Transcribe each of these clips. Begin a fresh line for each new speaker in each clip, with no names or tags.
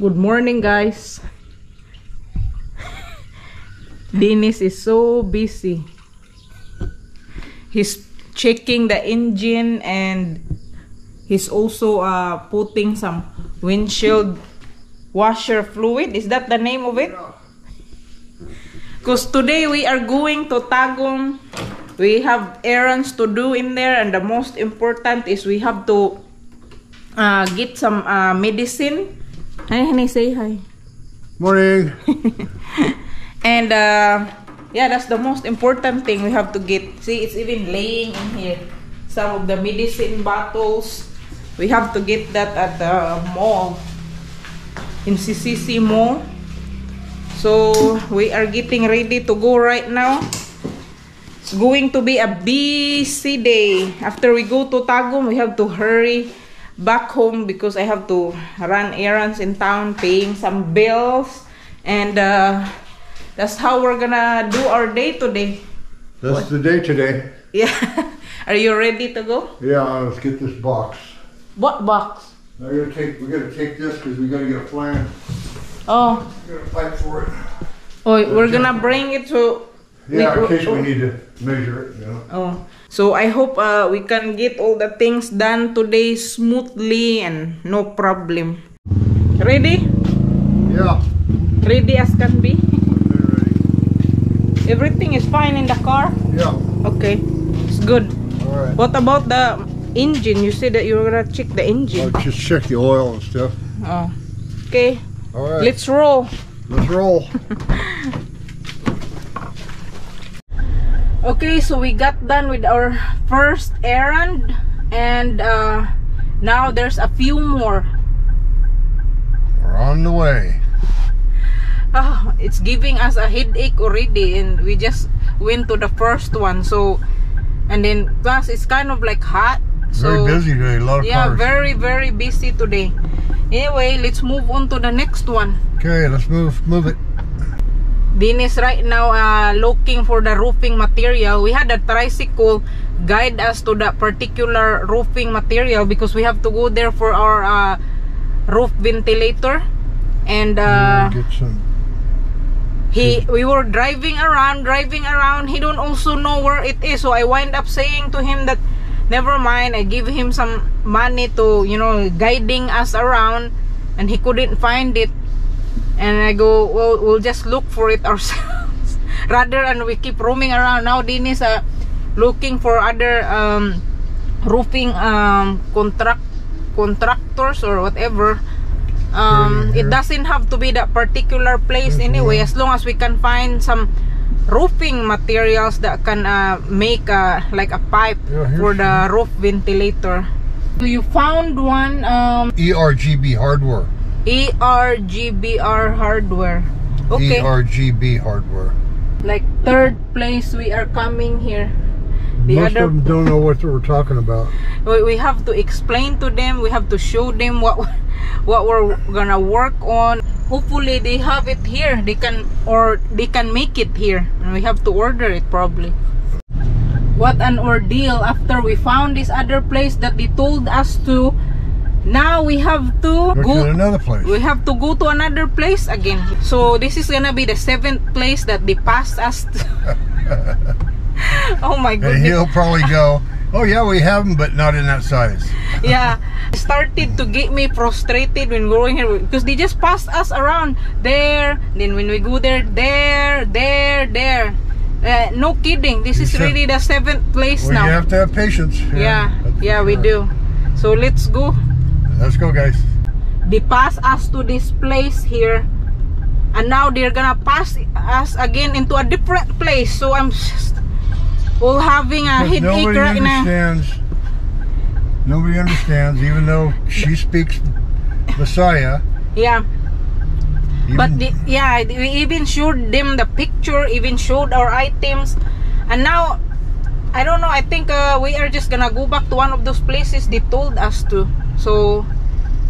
Good morning, guys. Dennis is so busy. He's checking the engine and he's also uh, putting some windshield washer fluid. Is that the name of it? Because today we are going to Tagum. We have errands to do in there, and the most important is we have to uh, get some uh, medicine. Hi, honey, say hi.
Morning.
And uh, yeah, that's the most important thing we have to get. See, it's even laying in here. Some of the medicine bottles. We have to get that at the mall. In CCC Mall. So, we are getting ready to go right now. It's going to be a busy day. After we go to Tagum, we have to hurry back home because I have to run errands in town, paying some bills. And uh, that's how we're gonna do our day today.
That's the day today.
Yeah. Are you ready to go?
Yeah, let's get this box.
What box?
I gotta take. We gotta take this because we gotta get a plan.
Oh,
We got a pipe for it.
oh we're gonna bring it to.
Yeah, in case we need to measure it. You know.
Oh, so I hope uh, we can get all the things done today smoothly and no problem. Ready?
Yeah.
Ready as can be. Everything is fine in the car.
Yeah.
Okay, it's good.
All right.
What about the engine? You said that you were gonna check the engine.
just check the oil and stuff.
Oh, okay.
All right.
Let's roll.
let's roll.
Okay, so we got done with our first errand and uh, now there's a few more.
We're on the way.
Oh, it's giving us a headache already and we just went to the first one. So, and then plus it's kind of like hot. So,
Very busy today. A lot of
Yeah,
cars.
very, very busy today. Anyway, let's move on to the next one.
Okay, let's move. Move it.
Dean is right now uh, looking for the roofing material. We had a tricycle guide us to that particular roofing material because we have to go there for our uh, roof ventilator. And uh, he, we were driving around, driving around. He don't also know where it is, so I wind up saying to him that, never mind. I give him some money to, you know, guiding us around, and he couldn't find it. And I go, well, we'll just look for it ourselves, rather than we keep roaming around. Now, Dean is uh, looking for other um, roofing um, contract contractors or whatever. Um, it doesn't have to be that particular place anyway, as long as we can find some roofing materials that can uh, make uh, like a pipe
Yeah,
for the roof ventilator. So you found one um,
ERGB hardware.
ERGBR hardware. Okay,
ERGB hardware.
like third place we are coming here. The
Most
other
of them don't know what we're talking about.
we, we have to explain to them we have to show them what what we're gonna work on hopefully they have it here they can or they can make it here and we have to order it probably what an ordeal after we found this other place that they told us to now we have to
Go
go
to another place.
we have to go to another place again. So this is gonna be the seventh place that they passed us oh my goodness.
he'll probably go, oh yeah, we have them, but not in that size.
yeah started to get me frustrated when going here because they just passed us around there then when we go there there there there. Uh, no kidding this
You
is really the seventh place
Well, you have to have patience.
yeah
that's
yeah we do. So let's go
Let's go, guys.
they pass us to this place here and now they're gonna pass us again into a different place so i'm just all having a
Because
headache right now
understands. Nobody understands, even though she speaks Visaya.
yeah
Even,
But the, yeah, we even showed them the picture, even showed our items, and now I don't know. I think uh, we are just gonna go back to one of those places they told us to. So,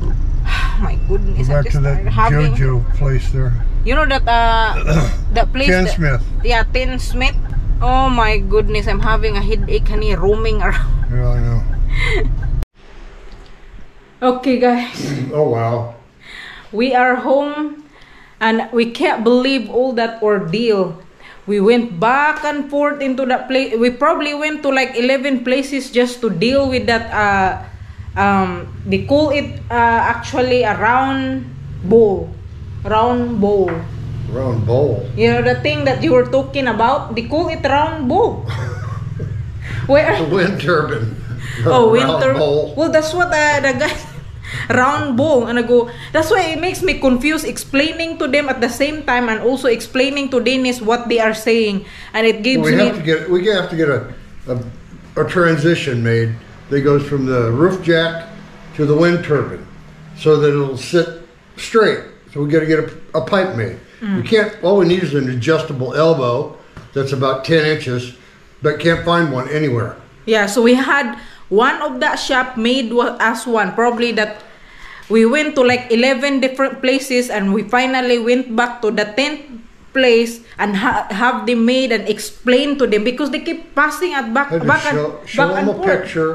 my goodness,
go
I'm
back
just
to that
having.
JoJo place there.
You know that uh, that place.
Ken
that-
Smith.
Yeah, Tin Smith. Oh my goodness, I'm having a headache, honey, roaming around.
Yeah, I know.
Okay, guys.
Oh wow.
We are home and we can't believe all that ordeal. We went back and forth into that place. We probably went to like 11 places just to deal with that. Uh, um, they call it uh, actually a round bowl. Round bowl.
Round bowl.
You know the thing that you were talking about? They call it round bowl. Where?
Wind turbine.
Oh, winter.
bowl.
Well, that's what uh, the guy. Round bowl. And I go, that's why it makes me confused explaining to them at the same time and also explaining to Dennis what they are saying. And it gives
we
me.
have to get we have to get a, a a transition made that goes from the roof jack to the wind turbine, so that it'll sit straight. So we got to get a, a pipe made.
Mm.
We can't. All we need is an adjustable elbow that's about ten inches, but can't find one anywhere.
Yeah, so we had one of that shop made wa- us one. Probably that we went to like 11 different places and we finally went back to the 10th place and ha- have them made and explain to them because they keep passing at back,
Had
back,
show,
and,
show
back
them
and
a
forth.
picture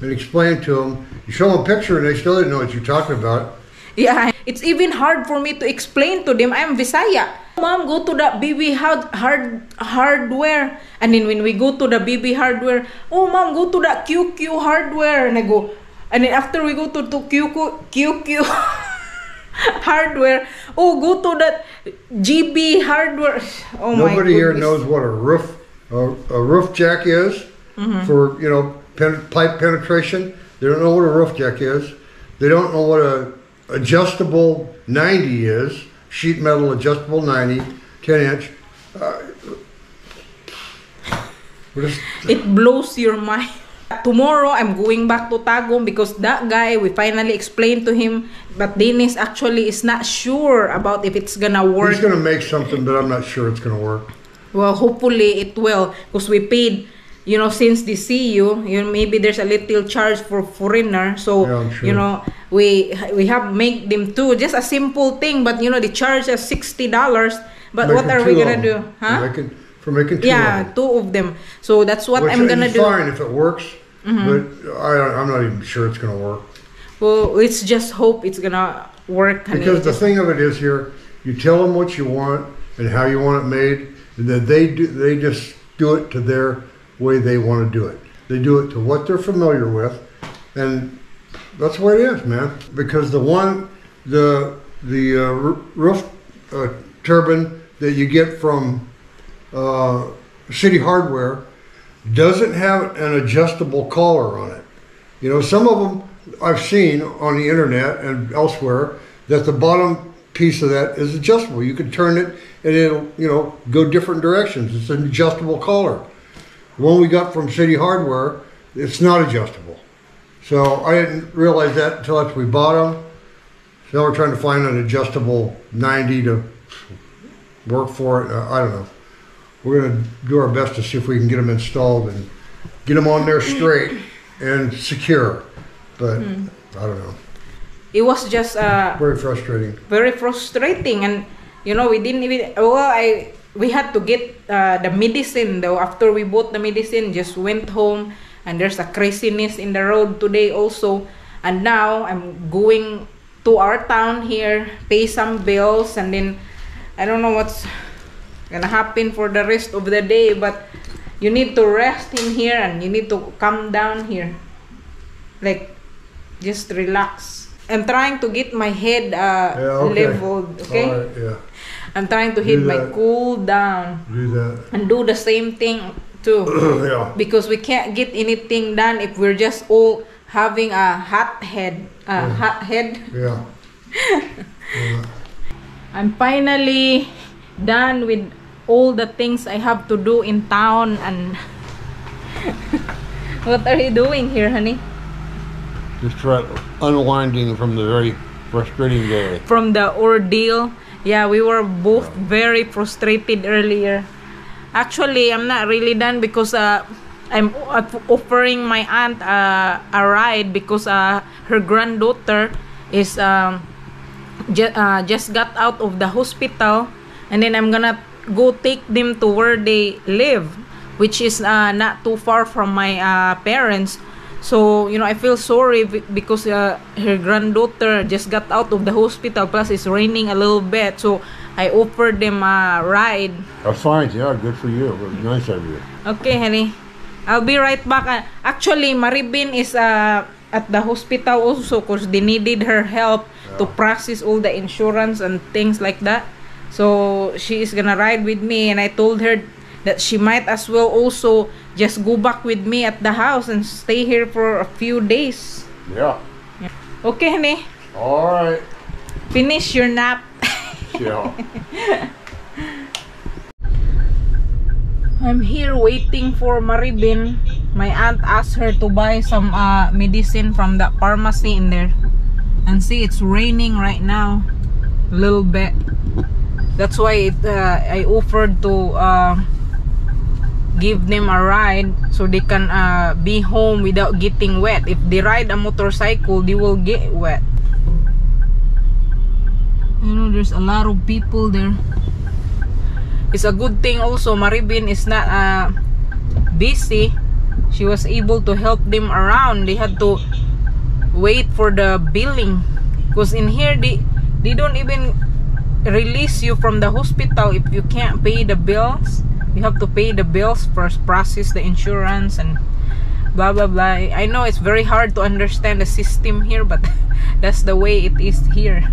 and explain to them. You show them a picture and they still didn't know what you're talking about.
Yeah, it's even hard for me to explain to them. I'm Visaya. Mom, go to the BB hard, hard hardware. And then when we go to the BB hardware, oh mom, go to the QQ hardware. And I go, and then after we go to, to QQ, QQ hardware, oh go to that GB hardware. Oh my
Nobody here knows what a roof a, a roof jack is
Mm-hmm.
for you know pen, pipe penetration. They don't know what a roof jack is. They don't know what a adjustable 90 is. Sheet metal adjustable 90, 10 inch. Uh,
It blows your mind. Tomorrow, I'm going back to Tagum because that guy, we finally explained to him, but Dennis actually is not sure about if it's gonna work.
he's to make something, but I'm not sure it's to work.
Well, hopefully it will because we paid, you know, since they see you, you know, maybe there's a little charge for foreigner. So,
Yeah, sure.
you know, we we have make them too. Just a simple thing, but you know, they charge us sixty dollars. But what are we gonna do? Huh?
for making two
Yeah,
of them.
two of them. So that's what
Which
I'm gonna do.
Fine if it works, but I, I'm not even sure it's going to work.
Well, let's just hope it's gonna work. honey.
Because the thing of it is here, you tell them what you want and how you want it made, and then they do. They just do it to their way they want to do it. They do it to what they're familiar with, and that's the way it is, man. Because the one, the the uh, roof uh, turbine that you get from uh, City Hardware doesn't have an adjustable collar on it. You know, some of them I've seen on the internet and elsewhere that the bottom piece of that is adjustable. You can turn it and it'll, you know, go different directions. It's an adjustable collar. The one we got from City Hardware, it's not adjustable. So I didn't realize that until after we bought them. So now we're trying to find an adjustable 90 to work for it. I don't know. We're going to do our best to see if we can get them installed and get them on there straight and secure. But I don't know.
it was just uh,
Very frustrating.
very frustrating and you know we didn't even well i we had to get uh, the medicine though after we bought the medicine just went home and there's a craziness in the road today also and now i'm going to our town here pay some bills and then i don't know what's gonna happen for the rest of the day but you need to rest in here and you need to come down here like just relax i'm trying to get my head uh,
Yeah, okay.
leveled okay
right, yeah.
i'm trying to
Do
hit my cool down
Do that.
and do the same thing too
yeah.
because we can't get anything done if we're just all having a hot head a
Yeah.
hot head
Yeah.
i'm finally done with all the things i have to do in town and what are you doing here honey
Just try unwinding from the very frustrating day.
from the ordeal. Yeah, we were both very frustrated earlier. Actually, I'm not really done because uh, I'm offering my aunt uh, a ride because uh, her granddaughter is um, ju- uh, just got out of the hospital, and then I'm gonna go take them to where they live, which is uh, not too far from my uh, parents. So, you know, I feel sorry because uh, her granddaughter just got out of the hospital. Plus, it's raining a little bit. So, I offered them a ride.
That's fine. Yeah, good for you. Nice of you.
Okay, honey. I'll be right back. Uh, actually, Maribin is uh, at the hospital also because they needed her help to process all the insurance and things like that. So she is gonna ride with me, and I told her that she might as well also just go back with me at the house and stay here for a few days.
Yeah.
Okay, honey.
All right.
Finish your nap.
Yeah.
I'm here waiting for Maribin. My aunt asked her to buy some uh, medicine from the pharmacy in there. And see, it's raining right now. A little bit. That's why it, uh, I offered to uh, give them a ride so they can uh, be home without getting wet. If they ride a motorcycle, they will get wet. You know, there's a lot of people there it's a good thing also Maribin is not uh, busy she was able to help them around they had to wait for the billing because in here they they don't even release you from the hospital if you can't pay the bills. You have to pay the bills first process the insurance and blah blah blah. I know it's very hard to understand the system here but that's the way it is here.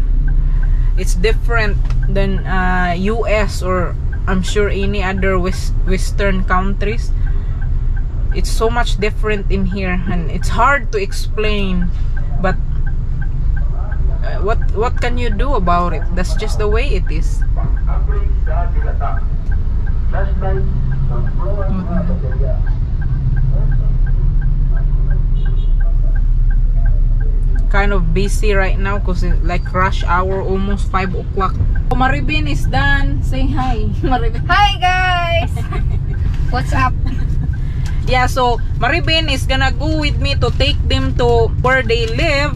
It's different than uh, us or i'm sure any other west, western countries. It's so much different in here and it's hard to explain but uh, what what can you do about it? That's just the way it is. Kind of busy right now because it's like rush hour almost 5 o'clock. Oh, Maribin is done. Say hi. Maribin.
Hi guys! What's up?
yeah so Maribin is gonna go with me to take them to where they live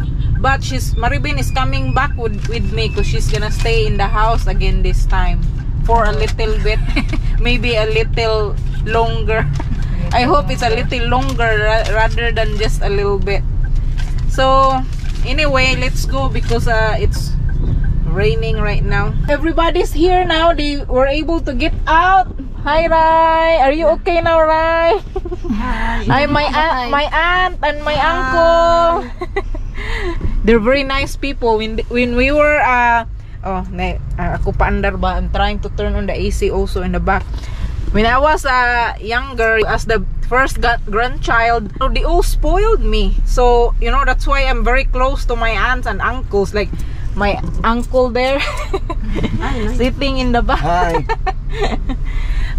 but she's Maribin is coming back with, with me because she's gonna stay in the house again this time for a little bit maybe a little longer. I hope it's a little longer ra- rather than just a little bit. So anyway let's go because uh, it's raining right now. Everybody's here now. They were able to get out. Hi Rai. Are you okay now Rai? Hi. My aunt, my aunt and my uncle they're very nice people. When when we were uh oh na, uh, ako pa andar ba? I'm trying to turn on the AC also in the back. When I was uh, younger as the first gra- grandchild they all spoiled me. So you know that's why I'm very close to my aunts and uncles. Like my uncle there sitting in the back.
Hi.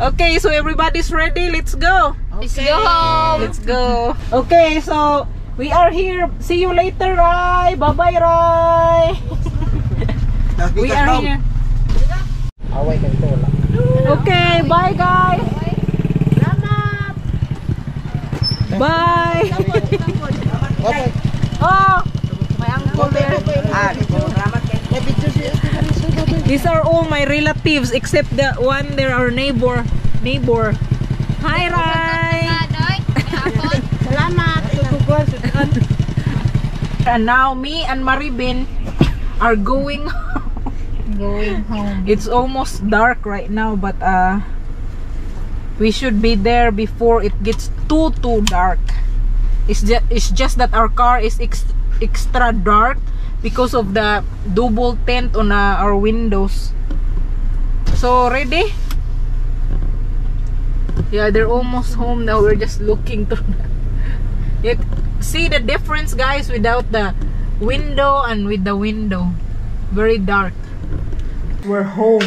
okay so everybody's ready. Let's go.
Let's go!
Let's go. Okay, so we are here. See you later, Rai. Bye bye, Rai. we are here. Okay, bye guys. Bye. oh, my uncle there. Ah, These are all my relatives except the one there, our neighbor. Neighbor. Hi, Rai. And now me and Maribin are going
Going home.
It's almost dark right now, but uh, we should be there before it gets too too dark. It's just it's just that our car is ex extra dark because of the double tent on uh, our windows. So ready? Yeah, they're almost home now. We're just looking through. The... You see the difference, guys, without the window and with the window. Very dark we're home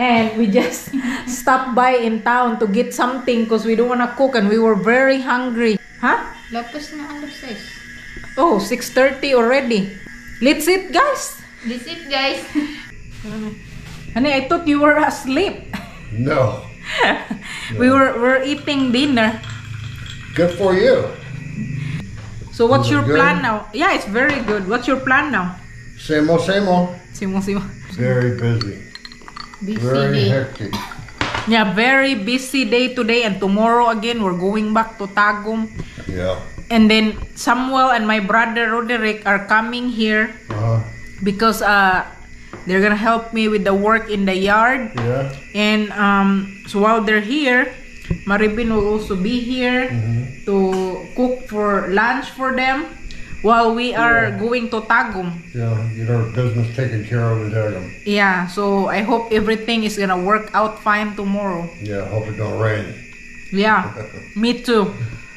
and we just stopped by in town to get something because we don't want to cook and we were very hungry huh
Lapos na alas 6.
oh 6.30 already let's eat guys
let's eat guys.
honey i thought you were asleep
No.
we were we're eating dinner
Good for you.
So what's your
good?
plan now yeah it's very good what's your plan now
Same old, same old.
simo simo
Very busy.
Busy
Very
day.
hectic.
yeah very busy day today and tomorrow again we're going back to tagum
Yeah.
and then Samuel and my brother Roderick are coming here
Uh,
because uh they're gonna help me with the work in the yard
yeah.
and um so while they're here Maribin will also be here
Mm-hmm.
to cook for lunch for them while we are going to Tagum
Yeah. Get our business taken care of in Tagum.
yeah so I hope everything is gonna work out fine tomorrow
Yeah. Hope it don't rain.
yeah me too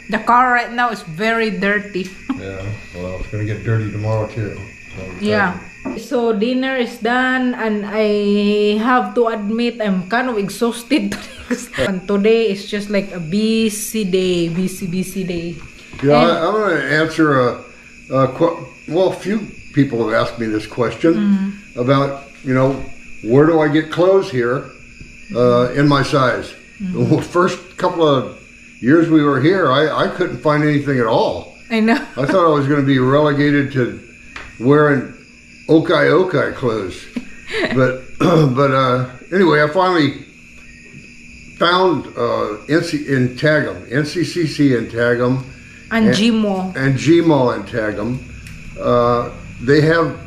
the car right now is very dirty
Yeah. Well, it's gonna get dirty tomorrow too. So,
Yeah. So dinner is done and I have to admit I'm kind of exhausted today. and today is just like a busy day, busy, busy day.
Yeah,
And-
I, I'm going to answer a, a qu- well, a few people have asked me this question
Mm-hmm.
about, you know, where do I get clothes here uh, in my size?
Mm-hmm.
Well, first couple of years we were here, I, I couldn't find anything at all.
I know.
I thought I was going to be relegated to wearing ukay ukay clothes, but but uh, anyway, I finally found uh, NC, in Tagum, NCCC in Tagum,
And
And-
Jimo.
and Gmall in Tagum. Uh, they have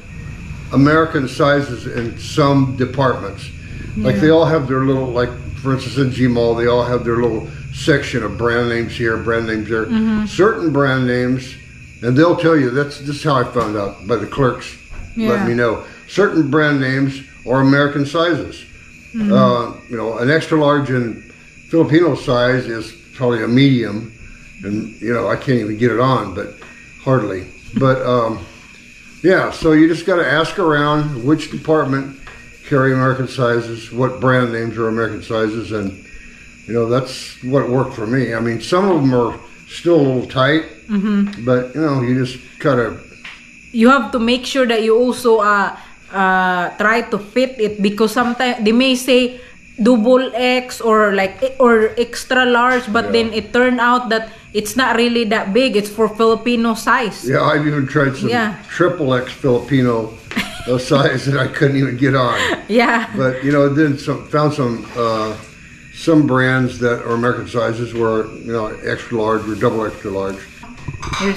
American sizes in some departments. Like they all have their little, like for instance in Gmall, they all have their little section of brand names here, brand names there. Certain brand names, and they'll tell you that's this is how I found out by the clerks.
Yeah.
Let me know. Certain brand names or American sizes. Uh, you know, an extra large in Filipino size is probably a medium, and you know I can't even get it on, but hardly. But um, yeah, so you just got to ask around which department carry American sizes, what brand names are American sizes, and you know that's what worked for me. I mean, some of them are still a little tight, but you know you just kind of
You have to make sure that you also uh, uh, try to fit it because sometimes they may say double X or like or extra large, but
Yeah.
then it turned out that it's not really that big. It's for Filipino size.
yeah. I've even tried some
Yeah.
triple X Filipino uh, size that I couldn't even get on.
Yeah.
But you know, then some found some uh, some brands that are American sizes were you know extra large or double extra large.
Here's.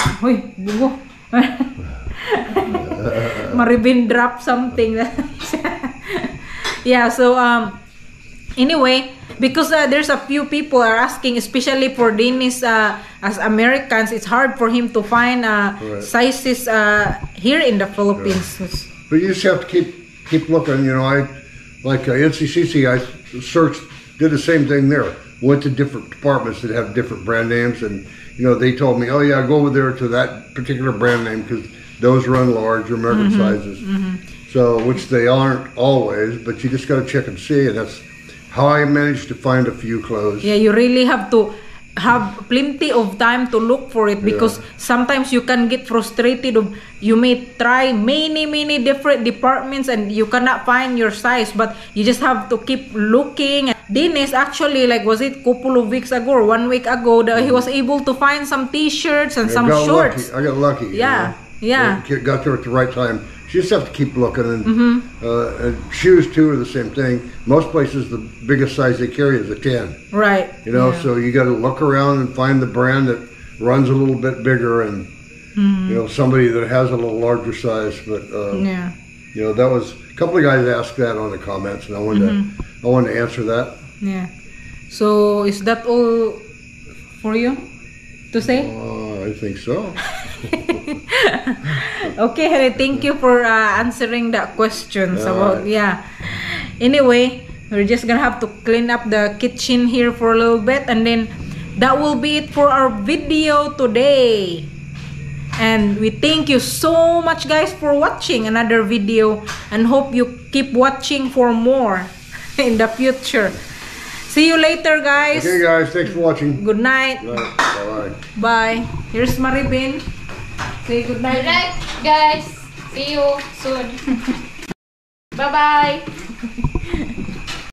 Maribin dropped something. yeah, so um anyway, because uh, there's a few people are asking, especially for Dennis uh, as Americans, it's hard for him to find uh,
Right.
sizes uh, here in the Philippines.
But you just have to keep keep looking. You know, I like uh, NCCC. I searched, did the same thing there. Went to different departments that have different brand names, and you know they told me, oh yeah, go over there to that particular brand name because those run large or American mm-hmm. sizes. Mm-hmm. So which they aren't always, but you just got to check and see, and that's how I managed to find a few clothes.
Yeah, you really have to have plenty of time to look for it because
Yeah.
sometimes you can get frustrated of you may try many many different departments and you cannot find your size but you just have to keep looking Dennis actually like was it couple of weeks ago or one week ago that he mm-hmm. was able to find some t-shirts and
I
some
got
shorts
Lucky. I got lucky. you
Yeah,
know.
Yeah.
Got- Got there at the right time. You just have to keep looking, and,
Mm-hmm.
uh, and shoes too are the same thing. Most places, the biggest size they carry is a ten.
right
You know,
yeah.
so you got to look around and find the brand that runs a little bit bigger, and you know somebody that has a little larger size. But uh,
Mm-hmm. yeah
you know, that was a couple of guys asked that on the comments, and I wanted
Mm-hmm.
to I wanted to answer that.
yeah so is that all for you to say
Uh, I think so.
Okay, Harry, thank you for uh, answering the questions about yeah. Anyway, we're just gonna have to clean up the kitchen here for a little bit, and then that will be it for our video today. And we thank you so much, guys, for watching another video, and hope you keep watching for more in the future. See you later, guys.
Okay, guys, thanks for watching.
Good night.
Bye bye.
Bye. Here's Maribin. Say good night.
Alright, guys. See you soon. Bye-bye.